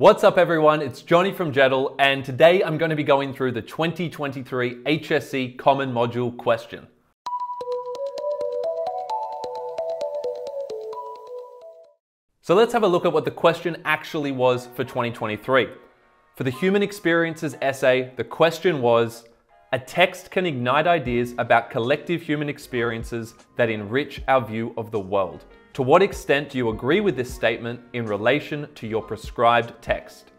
What's up everyone, it's Johnny from Jeddle and today I'm going to be going through the 2023 HSC Common Module question. So let's have a look at what the question actually was for 2023. For the Human Experiences essay, the question was, a text can ignite ideas about collective human experiences that enrich our view of the world. To what extent do you agree with this statement in relation to your prescribed text?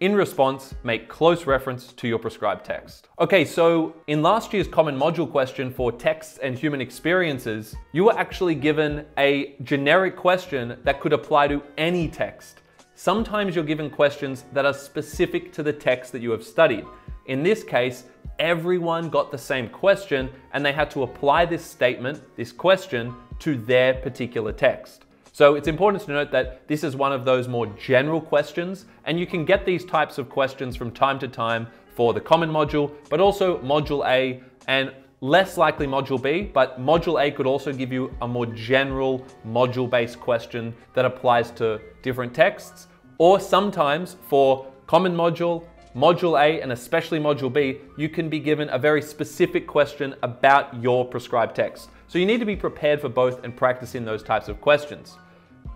In response, make close reference to your prescribed text. Okay, so in last year's common module question for texts and human experiences, you were actually given a generic question that could apply to any text. Sometimes you're given questions that are specific to the text that you have studied. In this case, everyone got the same question and they had to apply this statement, this question, to their particular text. So it's important to note that this is one of those more general questions, and you can get these types of questions from time to time for the common module, but also module A and less likely module B, but module A could also give you a more general module-based question that applies to different texts, or sometimes for common module, module A, and especially module B, you can be given a very specific question about your prescribed text. So you need to be prepared for both and practicing those types of questions.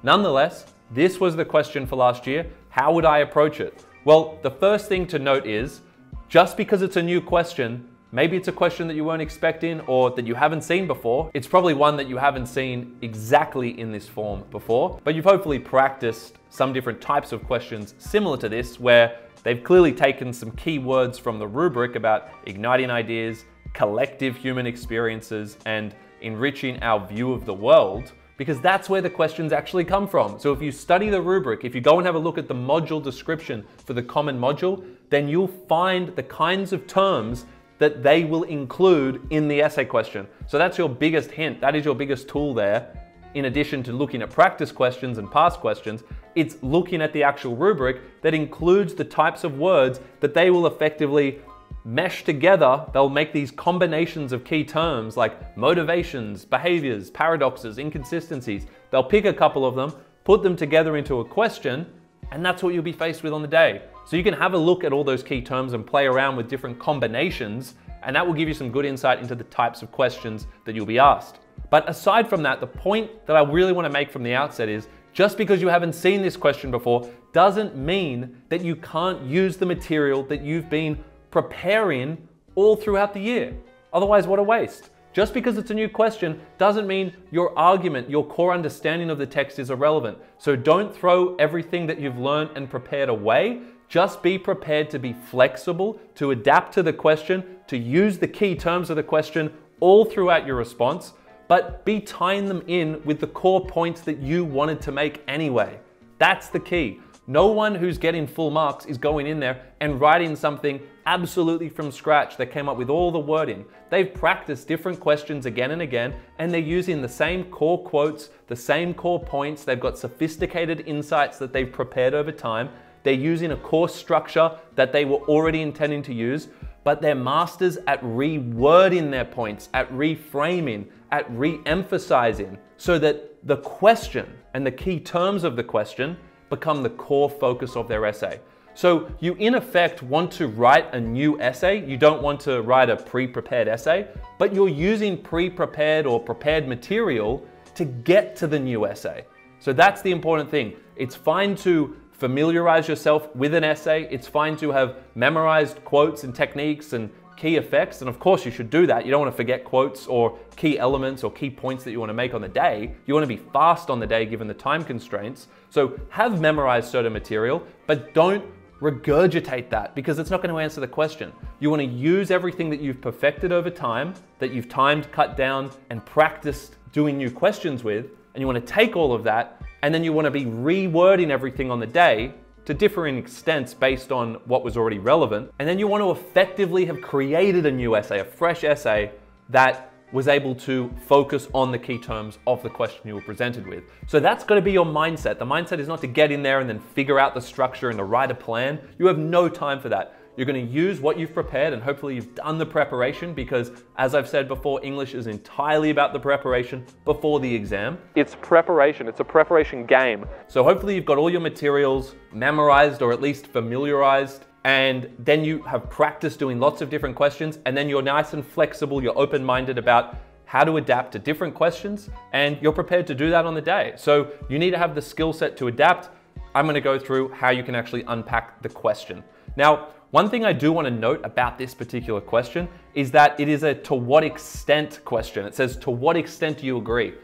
Nonetheless, this was the question for last year. How would I approach it? Well, the first thing to note is just because it's a new question, maybe it's a question that you weren't expecting or that you haven't seen before. It's probably one that you haven't seen exactly in this form before, but you've hopefully practiced some different types of questions similar to this where they've clearly taken some key words from the rubric about igniting ideas, collective human experiences, and enriching our view of the world, because that's where the questions actually come from. So if you study the rubric, if you go and have a look at the module description for the common module, then you'll find the kinds of terms that they will include in the essay question. So that's your biggest hint. That is your biggest tool there. In addition to looking at practice questions and past questions, it's looking at the actual rubric that includes the types of words that they will effectively mesh together, they'll make these combinations of key terms like motivations, behaviors, paradoxes, inconsistencies. They'll pick a couple of them, put them together into a question, and that's what you'll be faced with on the day. So you can have a look at all those key terms and play around with different combinations, and that will give you some good insight into the types of questions that you'll be asked. But aside from that, the point that I really want to make from the outset is just because you haven't seen this question before doesn't mean that you can't use the material that you've been preparing all throughout the year. Otherwise, what a waste. Just because it's a new question doesn't mean your argument, your core understanding of the text is irrelevant. So don't throw everything that you've learned and prepared away. Just be prepared to be flexible, to adapt to the question, to use the key terms of the question all throughout your response, but be tying them in with the core points that you wanted to make anyway. That's the key. No one who's getting full marks is going in there and writing something absolutely from scratch that came up with all the wording. They've practiced different questions again and again, and they're using the same core quotes, the same core points. They've got sophisticated insights that they've prepared over time. They're using a course structure that they were already intending to use, but they're masters at rewording their points, at reframing, at re emphasizing, so that the question and the key terms of the question become the core focus of their essay. So you in effect want to write a new essay. You don't want to write a pre-prepared essay, but you're using pre-prepared or prepared material to get to the new essay. So that's the important thing. It's fine to familiarize yourself with an essay. It's fine to have memorized quotes and techniques and key effects. And of course, you should do that. You don't want to forget quotes or key elements or key points that you want to make on the day. You want to be fast on the day given the time constraints. So have memorized certain material, but don't regurgitate that because it's not going to answer the question. You want to use everything that you've perfected over time, that you've timed, cut down, and practiced doing new questions with, and you want to take all of that and then you want to be rewording everything on the day to differing extents based on what was already relevant. And then you want to effectively have created a new essay, a fresh essay that was able to focus on the key terms of the question you were presented with. So that's going to be your mindset. The mindset is not to get in there and then figure out the structure and to write a plan. You have no time for that. You're going to use what you've prepared and hopefully you've done the preparation because, as I've said before, English is entirely about the preparation before the exam. It's preparation, it's a preparation game. So, hopefully, you've got all your materials memorized or at least familiarized. And then you have practiced doing lots of different questions, and then you're nice and flexible, you're open minded about how to adapt to different questions, and you're prepared to do that on the day. So, you need to have the skill set to adapt. I'm gonna go through how you can actually unpack the question. Now, one thing I do want to note about this particular question is that it is a to what extent question. It says, to what extent do you agree?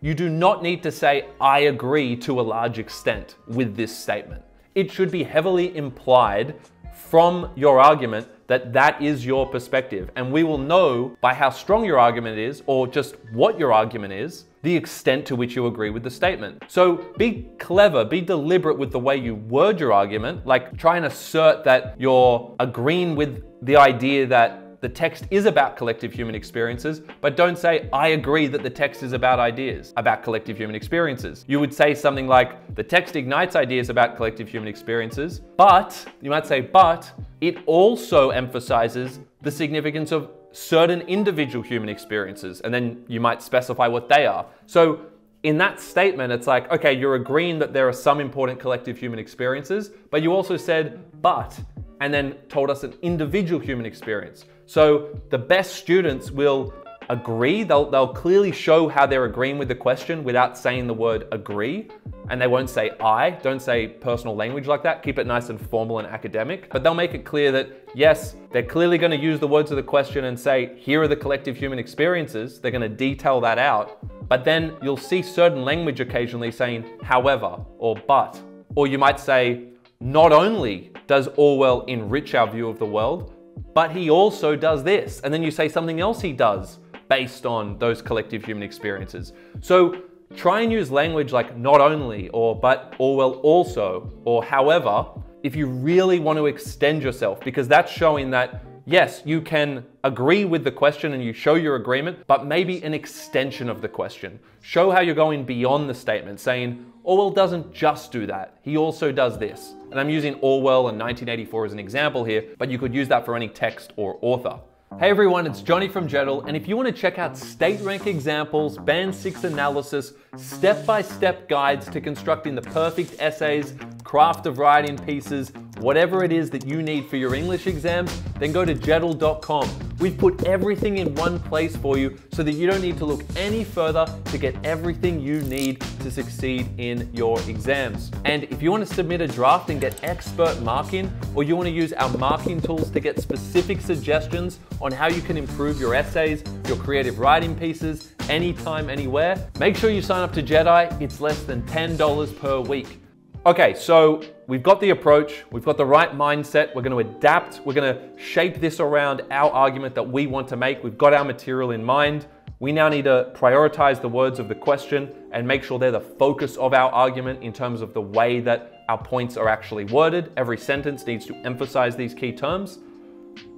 You do not need to say, I agree to a large extent with this statement. It should be heavily implied from your argument that that is your perspective. And we will know by how strong your argument is or just what your argument is the extent to which you agree with the statement. So be clever, be deliberate with the way you word your argument, like try and assert that you're agreeing with the idea that the text is about collective human experiences, but don't say, I agree that the text is about ideas, about collective human experiences. You would say something like, the text ignites ideas about collective human experiences, but, you might say, but, it also emphasizes the significance of certain individual human experiences, and then you might specify what they are. So in that statement, it's like, okay, you're agreeing that there are some important collective human experiences, but you also said, but, and then told us an individual human experience. So the best students will agree, they'll, they'll clearly show how they're agreeing with the question without saying the word agree. And they won't say I, don't say personal language like that. Keep it nice and formal and academic. But they'll make it clear that yes, they're clearly going to use the words of the question and say, here are the collective human experiences. They're going to detail that out. But then you'll see certain language occasionally saying however or but. Or you might say, not only does Orwell enrich our view of the world, but he also does this. And then you say something else he does based on those collective human experiences. So try and use language like not only or but or well also or however if you really want to extend yourself because that's showing that yes, you can agree with the question and you show your agreement, but maybe an extension of the question. Show how you're going beyond the statement, saying, oh, Orwell doesn't just do that, he also does this. And I'm using Orwell and 1984 as an example here, but you could use that for any text or author. Hey everyone, it's Johnny from Jeddle, and if you want to check out state rank examples, band 6 analysis, step-by-step guides to constructing the perfect essays, craft of writing pieces, whatever it is that you need for your English exams, then go to jeddle.com. We've put everything in one place for you so that you don't need to look any further to get everything you need to succeed in your exams. And if you want to submit a draft and get expert marking, or you want to use our marking tools to get specific suggestions on how you can improve your essays, your creative writing pieces, anytime, anywhere, make sure you sign up to Jeddle. It's less than $10 per week. Okay, so we've got the approach, we've got the right mindset, we're going to adapt, we're going to shape this around our argument that we want to make. We've got our material in mind. We now need to prioritize the words of the question and make sure they're the focus of our argument in terms of the way that our points are actually worded. Every sentence needs to emphasize these key terms.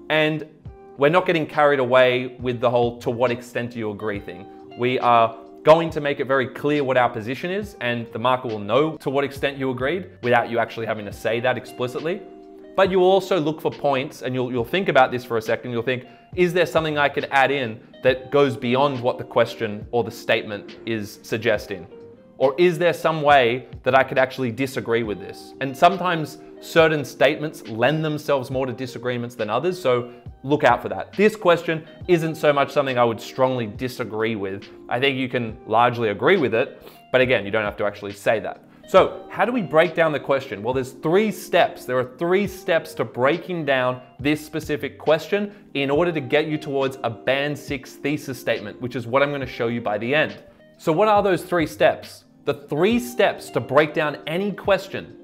And we're not getting carried away with the whole to what extent do you agree thing. We are going to make it very clear what our position is, and the marker will know to what extent you agreed without you actually having to say that explicitly. But you also look for points, and you'll, you'll think about this for a second. You'll think, is there something I could add in that goes beyond what the question or the statement is suggesting? Or is there some way that I could actually disagree with this? And sometimes certain statements lend themselves more to disagreements than others, so look out for that. This question isn't so much something I would strongly disagree with. I think you can largely agree with it, but again, you don't have to actually say that. So, how do we break down the question? Well, there's three steps. There are three steps to breaking down this specific question in order to get you towards a band six thesis statement, which is what I'm going to show you by the end. So, what are those three steps? The three steps to break down any question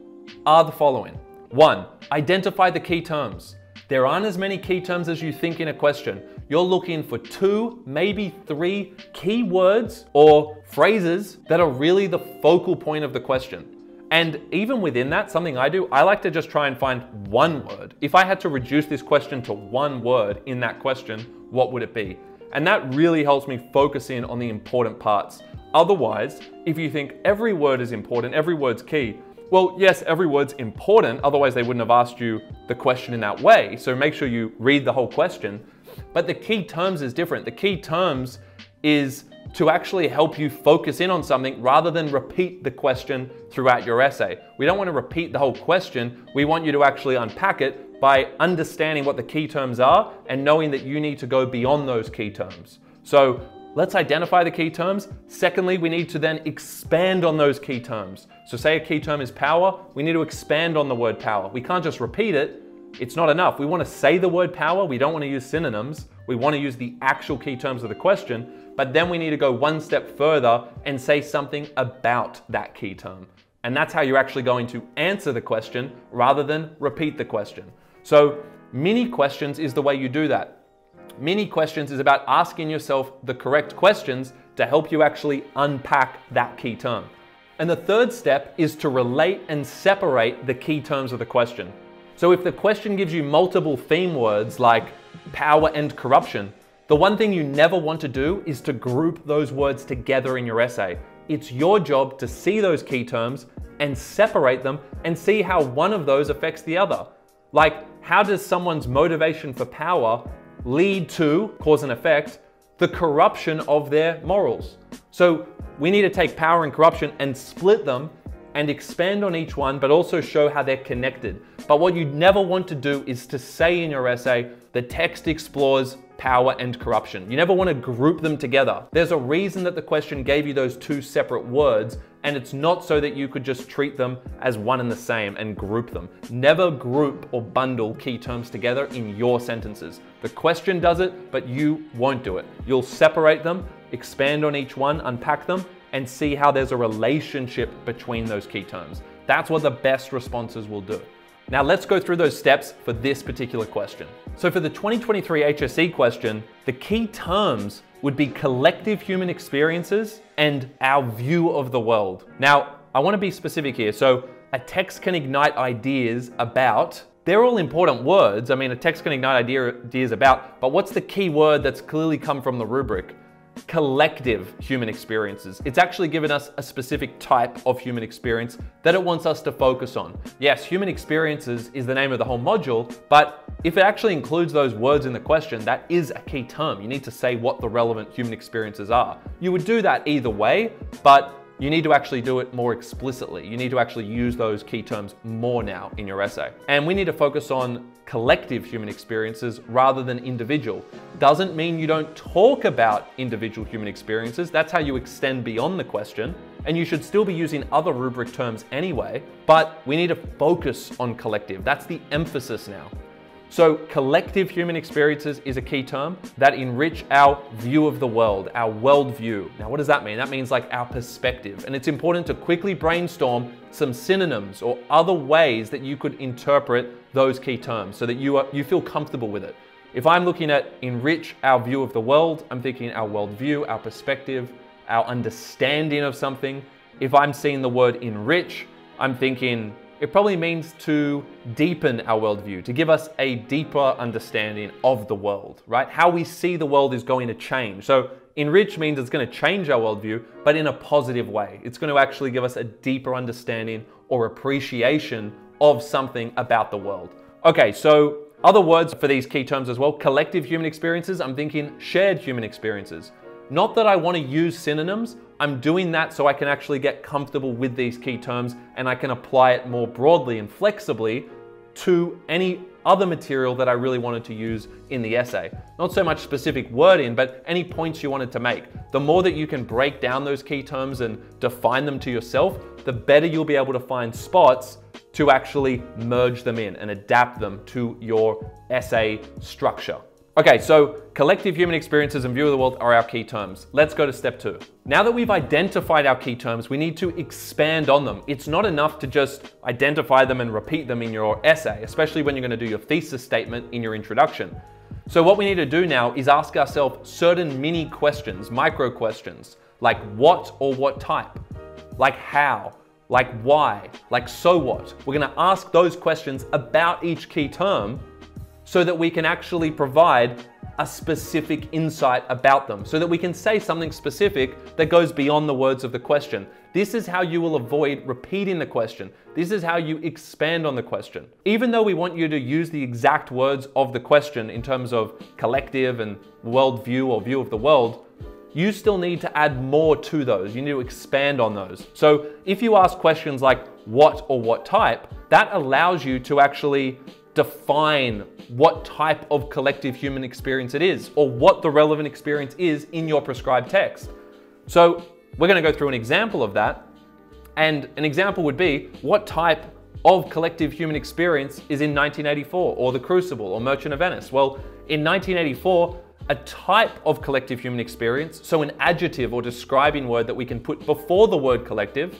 are the following. One, identify the key terms. There aren't as many key terms as you think in a question. You're looking for two, maybe three key words or phrases that are really the focal point of the question. And even within that, something I do, I like to just try and find one word. If I had to reduce this question to one word in that question, what would it be? And that really helps me focus in on the important parts. Otherwise, if you think every word is important, every word's key, Well, yes, every word's important, otherwise they wouldn't have asked you the question in that way. So make sure you read the whole question. But the key terms is different. The key terms is to actually help you focus in on something rather than repeat the question throughout your essay. We don't want to repeat the whole question. We want you to actually unpack it by understanding what the key terms are and knowing that you need to go beyond those key terms. So let's identify the key terms. Secondly, we need to then expand on those key terms. So say a key term is power, we need to expand on the word power. We can't just repeat it. It's not enough. We want to say the word power. We don't want to use synonyms. We want to use the actual key terms of the question but then we need to go one step further and say something about that key term. And that's how you're actually going to answer the question rather than repeat the question. So, mini questions is the way you do that. Mini questions is about asking yourself the correct questions to help you actually unpack that key term. And the third step is to relate and separate the key terms of the question. So if the question gives you multiple theme words like power and corruption, the one thing you never want to do is to group those words together in your essay. It's your job to see those key terms and separate them and see how one of those affects the other. Like, how does someone's motivation for power lead to, cause and effect, the corruption of their morals? So, we need to take power and corruption and split them and expand on each one, but also show how they're connected. But what you never want to do is to say in your essay, the text explores power and corruption. You never want to group them together. There's a reason that the question gave you those two separate words, and it's not so that you could just treat them as one and the same and group them. Never group or bundle key terms together in your sentences. The question does it, but you won't do it. You'll separate them, expand on each one, unpack them, and see how there's a relationship between those key terms. That's what the best responses will do. Now let's go through those steps for this particular question. So for the 2023 HSC question, the key terms would be collective human experiences and our view of the world. Now, I want to be specific here. So a text can ignite ideas about they're all important words. I mean, a text can ignite ideas about, but what's the key word that's clearly come from the rubric? Collective human experiences. It's actually given us a specific type of human experience that it wants us to focus on. Yes, human experiences is the name of the whole module, but if it actually includes those words in the question, that is a key term. You need to say what the relevant human experiences are. You would do that either way, but you need to actually do it more explicitly. You need to actually use those key terms more now in your essay. And we need to focus on collective human experiences rather than individual. Doesn't mean you don't talk about individual human experiences. That's how you extend beyond the question. And you should still be using other rubric terms anyway, but we need to focus on collective. That's the emphasis now. So, collective human experiences is a key term that enrich our view of the world, our worldview. Now, what does that mean? That means like our perspective. And it's important to quickly brainstorm some synonyms or other ways that you could interpret those key terms so that you, are, you feel comfortable with it. If I'm looking at enrich our view of the world, I'm thinking our worldview, our perspective, our understanding of something. If I'm seeing the word enrich, I'm thinking it probably means to deepen our worldview, to give us a deeper understanding of the world, right? How we see the world is going to change. So, enrich means it's going to change our worldview, but in a positive way. It's going to actually give us a deeper understanding or appreciation of something about the world. Okay, so other words for these key terms as well collective human experiences, I'm thinking shared human experiences. Not that I want to use synonyms, I'm doing that so I can actually get comfortable with these key terms and I can apply it more broadly and flexibly to any other material that I really wanted to use in the essay. Not so much specific wording, but any points you wanted to make. The more that you can break down those key terms and define them to yourself, the better you'll be able to find spots to actually merge them in and adapt them to your essay structure. Okay, so collective human experiences and view of the world are our key terms. Let's go to step two. Now that we've identified our key terms, we need to expand on them. It's not enough to just identify them and repeat them in your essay, especially when you're gonna do your thesis statement in your introduction. So what we need to do now is ask ourselves certain mini questions, micro questions, like what or what type, like how, like why, like so what. We're gonna ask those questions about each key term so that we can actually provide a specific insight about them so that we can say something specific that goes beyond the words of the question. This is how you will avoid repeating the question. This is how you expand on the question. Even though we want you to use the exact words of the question in terms of collective and worldview or view of the world, you still need to add more to those. You need to expand on those. So if you ask questions like what or what type, that allows you to actually define what type of collective human experience it is or what the relevant experience is in your prescribed text. So we're going to go through an example of that. And an example would be what type of collective human experience is in 1984 or The Crucible or Merchant of Venice? Well, in 1984, a type of collective human experience, so an adjective or describing word that we can put before the word collective,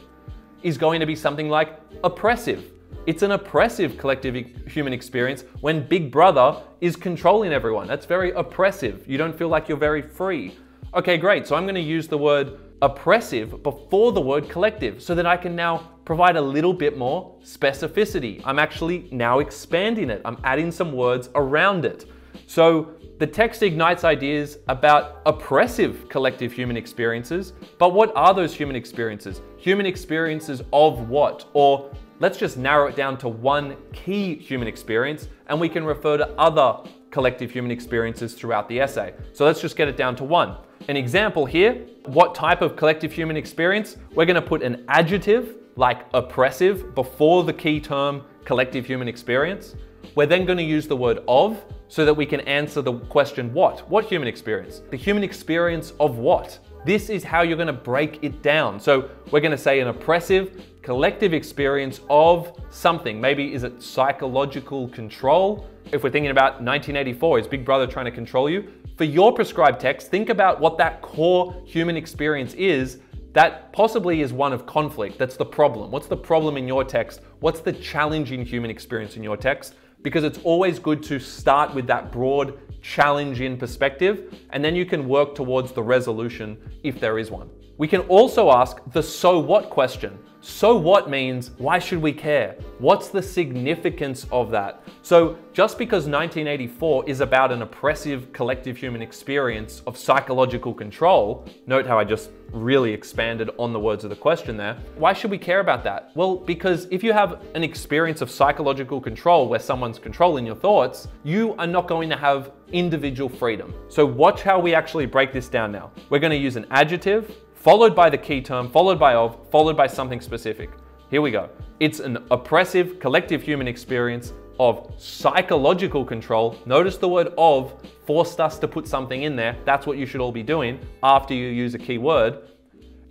is going to be something like oppressive it's an oppressive collective human experience when Big Brother is controlling everyone. That's very oppressive. You don't feel like you're very free. Okay, great. So I'm going to use the word oppressive before the word collective so that I can now provide a little bit more specificity. I'm actually now expanding it. I'm adding some words around it. So the text ignites ideas about oppressive collective human experiences, but what are those human experiences? Human experiences of what? Or Let's just narrow it down to one key human experience and we can refer to other collective human experiences throughout the essay. So let's just get it down to one. An example here, what type of collective human experience? We're gonna put an adjective like oppressive before the key term collective human experience. We're then gonna use the word of so that we can answer the question what? What human experience? The human experience of what? This is how you're gonna break it down. So we're gonna say an oppressive collective experience of something. Maybe is it psychological control? If we're thinking about 1984, is Big Brother trying to control you? For your prescribed text, think about what that core human experience is that possibly is one of conflict. That's the problem. What's the problem in your text? What's the challenging human experience in your text? Because it's always good to start with that broad challenge in perspective, and then you can work towards the resolution if there is one. We can also ask the so what question. So what means why should we care? What's the significance of that? So just because 1984 is about an oppressive collective human experience of psychological control, note how I just really expanded on the words of the question there. Why should we care about that? Well, because if you have an experience of psychological control where someone's controlling your thoughts, you are not going to have individual freedom. So watch how we actually break this down now. We're going to use an adjective, followed by the key term, followed by of, followed by something specific. Here we go. It's an oppressive collective human experience of psychological control. Notice the word of forced us to put something in there. That's what you should all be doing after you use a key word.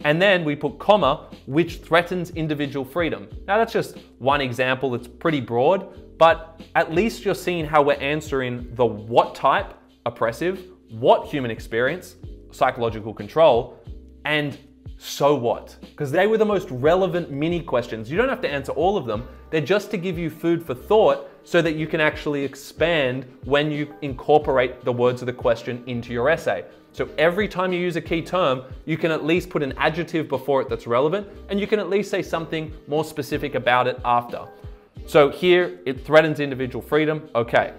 And then we put comma, which threatens individual freedom. Now that's just one example that's pretty broad, but at least you're seeing how we're answering the what type, oppressive, what human experience, psychological control, and so what? Because they were the most relevant mini questions. You don't have to answer all of them. They're just to give you food for thought so that you can actually expand when you incorporate the words of the question into your essay. So every time you use a key term, you can at least put an adjective before it that's relevant, and you can at least say something more specific about it after. So here, it threatens individual freedom. Okay.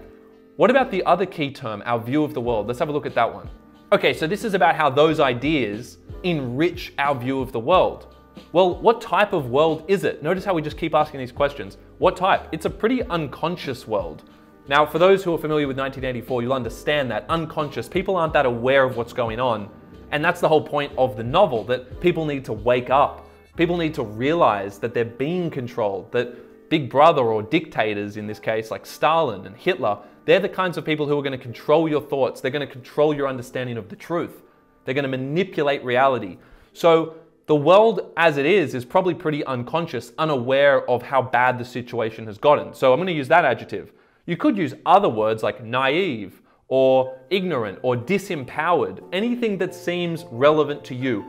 What about the other key term, our view of the world? Let's have a look at that one. Okay, so this is about how those ideas enrich our view of the world? Well, what type of world is it? Notice how we just keep asking these questions. What type? It's a pretty unconscious world. Now, for those who are familiar with 1984, you'll understand that unconscious, people aren't that aware of what's going on. And that's the whole point of the novel, that people need to wake up. People need to realize that they're being controlled, that Big Brother or dictators in this case, like Stalin and Hitler, they're the kinds of people who are going to control your thoughts. They're going to control your understanding of the truth. They're going to manipulate reality. So the world as it is is probably pretty unconscious, unaware of how bad the situation has gotten. So I'm going to use that adjective. You could use other words like naive or ignorant or disempowered, anything that seems relevant to you.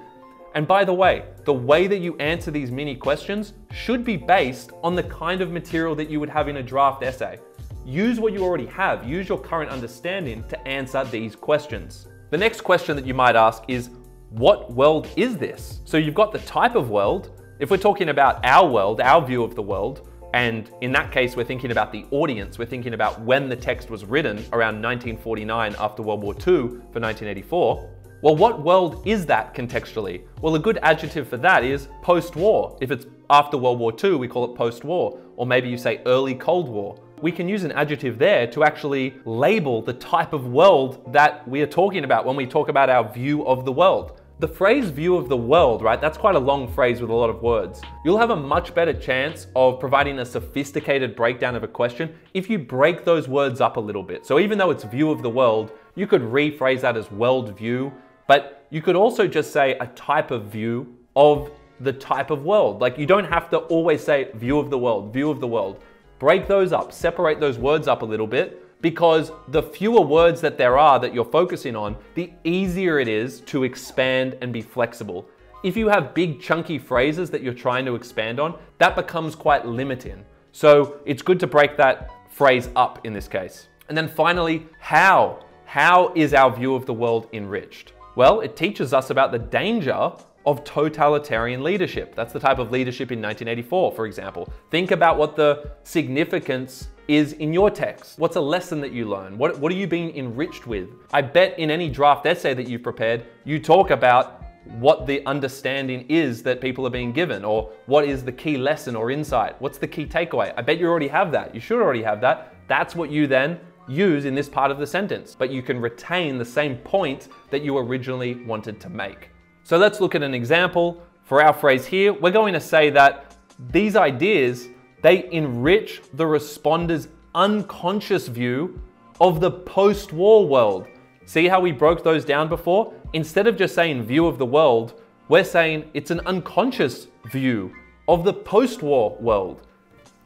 And by the way, the way that you answer these mini questions should be based on the kind of material that you would have in a draft essay. Use what you already have, use your current understanding to answer these questions. The next question that you might ask is, what world is this? So you've got the type of world. If we're talking about our world, our view of the world, And in that case, we're thinking about the audience. We're thinking about when the text was written around 1949 after World War II for 1984. Well, what world is that contextually? Well, a good adjective for that is post-war. If it's after World War II, we call it post-war. Or maybe you say early Cold War. We can use an adjective there to actually label the type of world that we are talking about when we talk about our view of the world. The phrase view of the world, right? That's quite a long phrase with a lot of words. You'll have a much better chance of providing a sophisticated breakdown of a question if you break those words up a little bit. So even though it's view of the world, you could rephrase that as world view, but you could also just say a type of view of the type of world. Like you don't have to always say view of the world, view of the world. Break those up, separate those words up a little bit because the fewer words that there are that you're focusing on, the easier it is to expand and be flexible. If you have big chunky phrases that you're trying to expand on, that becomes quite limiting. So it's good to break that phrase up in this case. And then finally, how? How is our view of the world enriched? Well, it teaches us about the danger of totalitarian leadership. That's the type of leadership in 1984, for example. Think about what the significance is in your text? What's a lesson that you learn? What, what are you being enriched with? I bet in any draft essay that you've prepared, you talk about what the understanding is that people are being given, or what is the key lesson or insight? What's the key takeaway? I bet you already have that. You should already have that. That's what you then use in this part of the sentence, but you can retain the same point that you originally wanted to make. So let's look at an example. For our phrase here, we're going to say that these ideas they enrich the responder's unconscious view of the post war world. See how we broke those down before? Instead of just saying view of the world, we're saying it's an unconscious view of the post war world.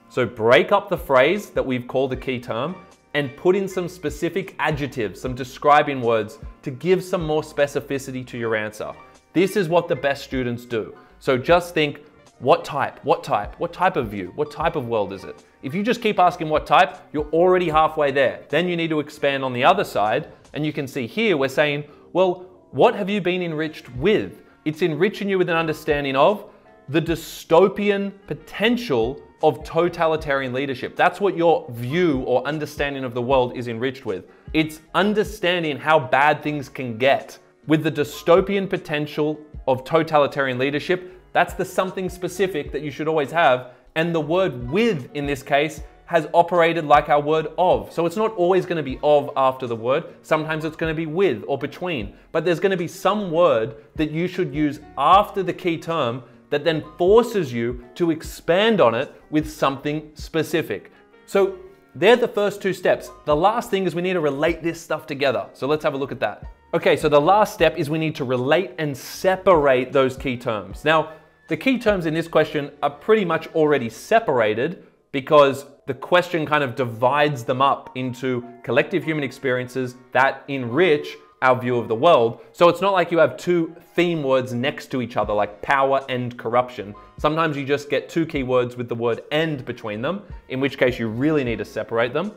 So break up the phrase that we've called a key term and put in some specific adjectives, some describing words to give some more specificity to your answer. This is what the best students do. So just think, what type? What type? What type of view? What type of world is it? If you just keep asking what type, you're already halfway there. Then you need to expand on the other side. And you can see here, we're saying, well, what have you been enriched with? It's enriching you with an understanding of the dystopian potential of totalitarian leadership. That's what your view or understanding of the world is enriched with. It's understanding how bad things can get with the dystopian potential of totalitarian leadership that's the something specific that you should always have. And the word with in this case has operated like our word of. So it's not always going to be of after the word. Sometimes it's going to be with or between. But there's going to be some word that you should use after the key term that then forces you to expand on it with something specific. So they're the first two steps. The last thing is we need to relate this stuff together. So let's have a look at that. Okay, so the last step is we need to relate and separate those key terms. Now, the key terms in this question are pretty much already separated because the question kind of divides them up into collective human experiences that enrich our view of the world. So it's not like you have two theme words next to each other, like power and corruption. Sometimes you just get two keywords with the word and between them, in which case you really need to separate them.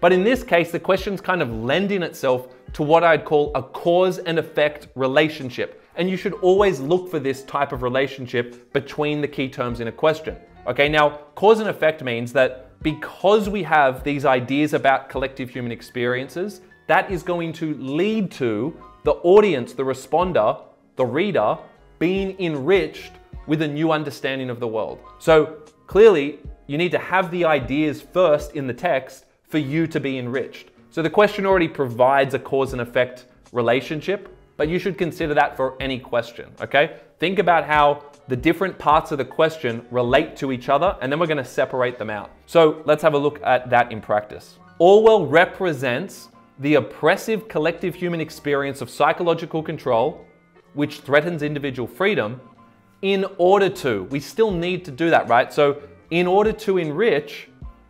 But in this case, the question's kind of lending itself to what I'd call a cause and effect relationship. And you should always look for this type of relationship between the key terms in a question. Okay, now cause and effect means that because we have these ideas about collective human experiences, that is going to lead to the audience, the responder, the reader, being enriched with a new understanding of the world. So clearly, you need to have the ideas first in the text for you to be enriched. So the question already provides a cause and effect relationship, but you should consider that for any question, okay? Think about how the different parts of the question relate to each other, and then we're gonna separate them out. So let's have a look at that in practice. Orwell represents the oppressive collective human experience of psychological control, which threatens individual freedom, in order to, we still need to do that, right? So in order to enrich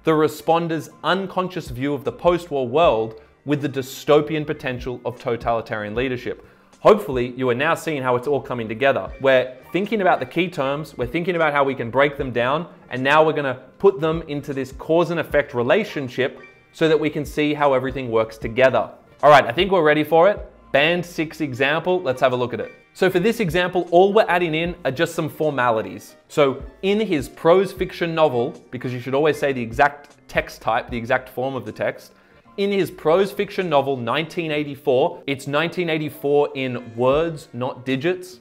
the responder's unconscious view of the post-war world with the dystopian potential of totalitarian leadership. Hopefully, you are now seeing how it's all coming together. We're thinking about the key terms, we're thinking about how we can break them down, and now we're gonna put them into this cause and effect relationship so that we can see how everything works together. All right, I think we're ready for it. Band six example, let's have a look at it. So for this example, all we're adding in are just some formalities. So in his prose fiction novel, because you should always say the exact text type, the exact form of the text, in his prose fiction novel 1984, it's 1984 in words, not digits.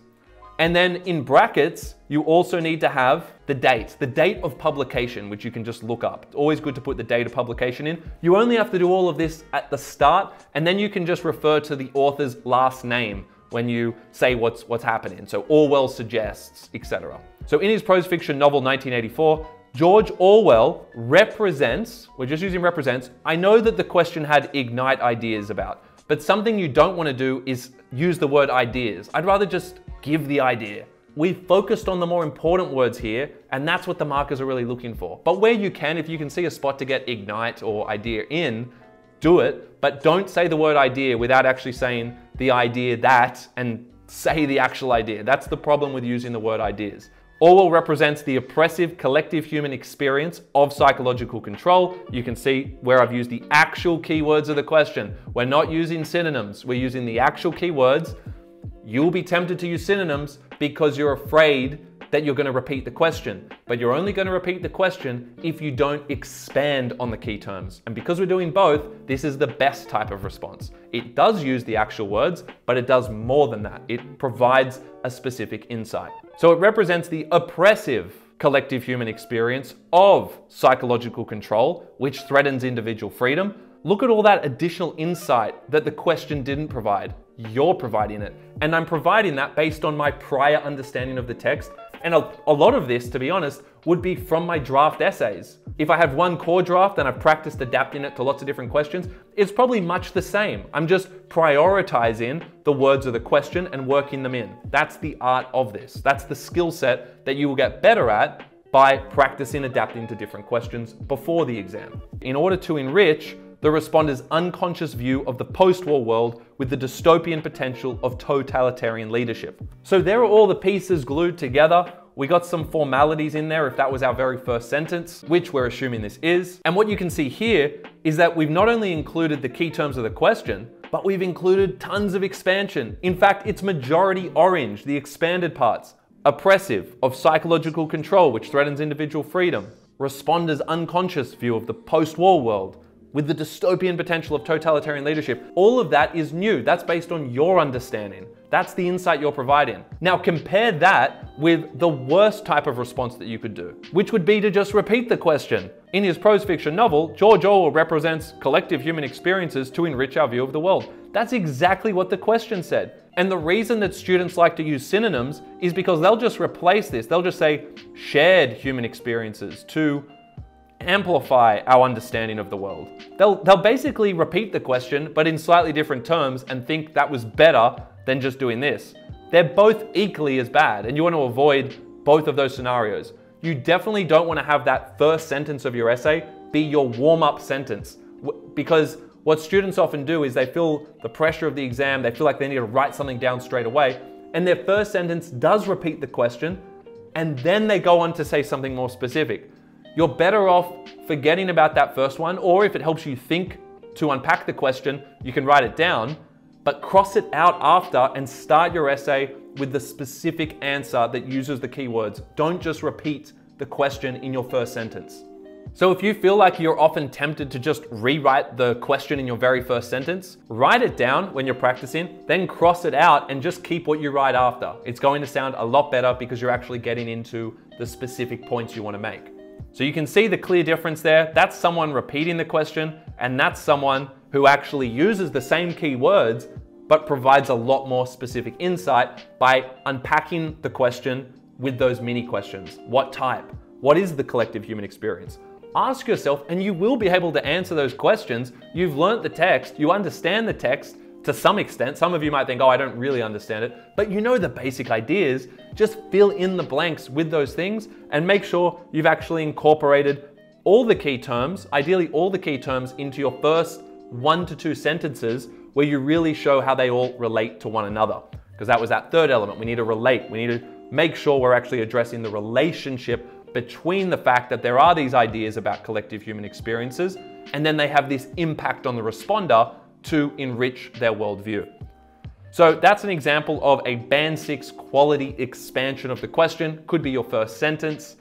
And then in brackets, you also need to have the date, the date of publication, which you can just look up. It's always good to put the date of publication in. You only have to do all of this at the start, and then you can just refer to the author's last name when you say what's, what's happening. So Orwell suggests, etc. So in his prose fiction novel 1984, George Orwell represents, we're just using represents, I know that the question had ignite ideas about, but something you don't want to do is use the word ideas. I'd rather just give the idea. We've focused on the more important words here, and that's what the markers are really looking for. But where you can, if you can see a spot to get ignite or idea in, do it, but don't say the word idea without actually saying the idea that and say the actual idea. That's the problem with using the word ideas. Orwell represents the oppressive collective human experience of psychological control. You can see where I've used the actual keywords of the question. We're not using synonyms, we're using the actual keywords. You'll be tempted to use synonyms because you're afraid that you're going to repeat the question. But you're only going to repeat the question if you don't expand on the key terms. And because we're doing both, this is the best type of response. It does use the actual words, but it does more than that. It provides a specific insight. So it represents the oppressive collective human experience of psychological control, which threatens individual freedom. Look at all that additional insight that the question didn't provide. You're providing it. And I'm providing that based on my prior understanding of the text and a, a, lot of this, to be honest, would be from my draft essays. If I have one core draft and I've practiced adapting it to lots of different questions, it's probably much the same. I'm just prioritizing the words of the question and working them in. That's the art of this. That's the skill set that you will get better at by practicing adapting to different questions before the exam. In order to enrich, the responder's unconscious view of the post-war world with the dystopian potential of totalitarian leadership. So there are all the pieces glued together. We got some formalities in there if that was our very first sentence, which we're assuming this is. And what you can see here is that we've not only included the key terms of the question, but we've included tons of expansion. In fact, it's majority orange, the expanded parts. Oppressive, of psychological control, which threatens individual freedom. Responder's unconscious view of the post-war world with the dystopian potential of totalitarian leadership. All of that is new. That's based on your understanding. That's the insight you're providing. Now compare that with the worst type of response that you could do, which would be to just repeat the question. In his prose fiction novel, George Orwell represents collective human experiences to enrich our view of the world. That's exactly what the question said. And the reason that students like to use synonyms is because they'll just replace this. They'll just say shared human experiences to amplify our understanding of the world. They'll, they'll basically repeat the question, but in slightly different terms and think that was better than just doing this. They're both equally as bad, and you want to avoid both of those scenarios. You definitely don't want to have that first sentence of your essay be your warm-up sentence, because what students often do is they feel the pressure of the exam, they feel like they need to write something down straight away, and their first sentence does repeat the question, and then they go on to say something more specific you're better off forgetting about that first one, or if it helps you think to unpack the question, you can write it down, but cross it out after and start your essay with the specific answer that uses the keywords. Don't just repeat the question in your first sentence. So if you feel like you're often tempted to just rewrite the question in your very first sentence, write it down when you're practicing, then cross it out and just keep what you write after. It's going to sound a lot better because you're actually getting into the specific points you want to make. So you can see the clear difference there. That's someone repeating the question, and that's someone who actually uses the same keywords, but provides a lot more specific insight by unpacking the question with those mini questions. What type? What is the collective human experience? Ask yourself, and you will be able to answer those questions. You've learned the text, you understand the text, to some extent. Some of you might think, oh, I don't really understand it, but you know the basic ideas. Just fill in the blanks with those things and make sure you've actually incorporated all the key terms, ideally all the key terms into your first one to two sentences where you really show how they all relate to one another. Because that was that third element. We need to relate. We need to make sure we're actually addressing the relationship between the fact that there are these ideas about collective human experiences and then they have this impact on the responder to enrich their worldview. So that's an example of a band six quality expansion of the question, could be your first sentence,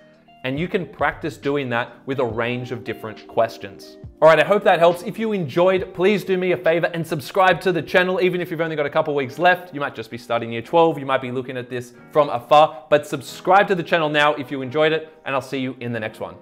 and you can practice doing that with a range of different questions. All right, I hope that helps. If you enjoyed, please do me a favor and subscribe to the channel. Even if you've only got a couple weeks left, you might just be studying year 12, you might be looking at this from afar, but subscribe to the channel now if you enjoyed it, and I'll see you in the next one.